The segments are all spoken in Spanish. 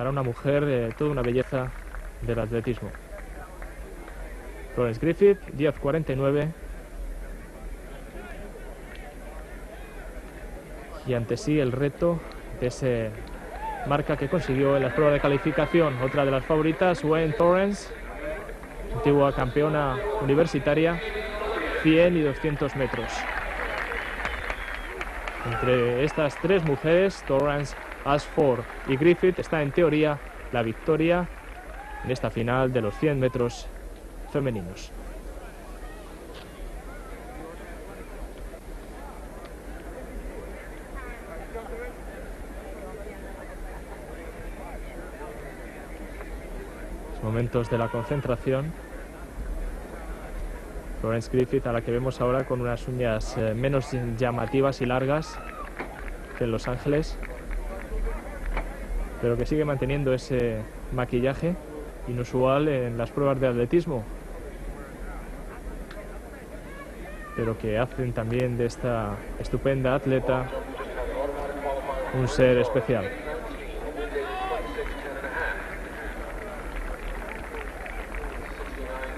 para una mujer eh, toda una belleza del atletismo. Florence Griffith, 10.49. Y ante sí el reto de ese marca que consiguió en la prueba de calificación. Otra de las favoritas, Wayne Torrance, antigua campeona universitaria, 100 y 200 metros. Entre estas tres mujeres, Torrance, Ashford y Griffith, está en teoría la victoria en esta final de los 100 metros femeninos. momentos de la concentración. Florence Griffith, a la que vemos ahora con unas uñas eh, menos llamativas y largas que en Los Ángeles, pero que sigue manteniendo ese maquillaje inusual en las pruebas de atletismo, pero que hacen también de esta estupenda atleta un ser especial.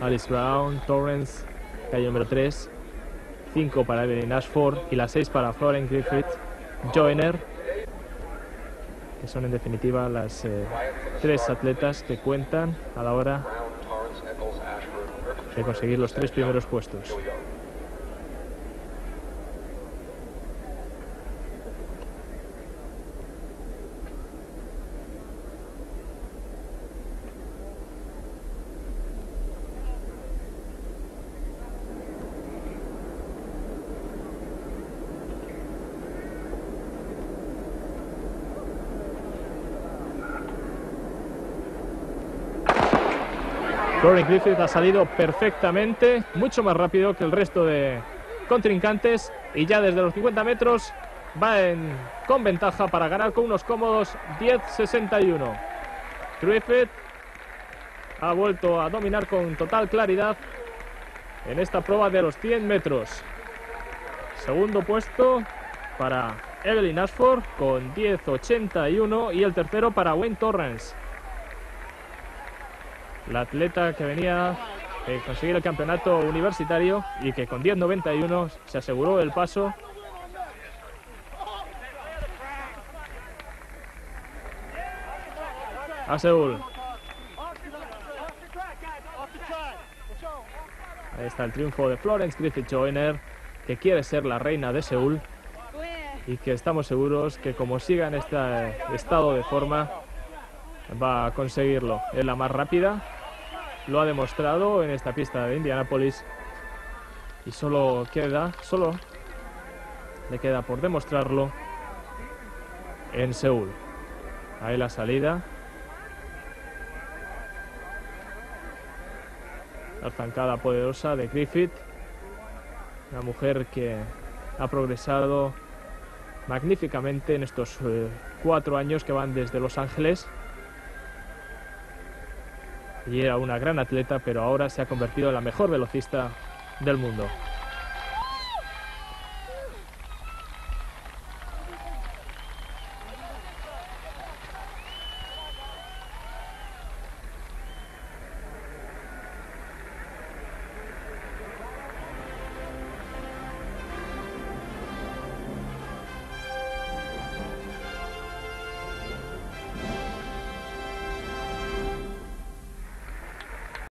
Alice Brown, Torrance, calle número 3, 5 para Evelyn Ashford y la 6 para Florence Griffith Joyner, que son en definitiva las eh, tres atletas que cuentan a la hora de conseguir los tres primeros puestos. Florence Griffith ha salido perfectamente, mucho más rápido que el resto de contrincantes y ya desde los 50 metros va en, con ventaja para ganar con unos cómodos 10-61. Griffith ha vuelto a dominar con total claridad en esta prueba de los 100 metros. Segundo puesto para Evelyn Ashford con 10.81 y el tercero para Wayne Torrance la atleta que venía de conseguir el campeonato universitario y que con 10.91 se aseguró el paso. A Seúl. Ahí está el triunfo de Florence Griffith Joyner, que quiere ser la reina de Seúl y que estamos seguros que como siga en este estado de forma va a conseguirlo. Es la más rápida, lo ha demostrado en esta pista de Indianápolis y solo queda, solo le queda por demostrarlo en Seúl. Ahí la salida. La zancada poderosa de Griffith, una mujer que ha progresado magníficamente en estos eh, cuatro años que van desde Los Ángeles y era una gran atleta, pero ahora se ha convertido en la mejor velocista del mundo.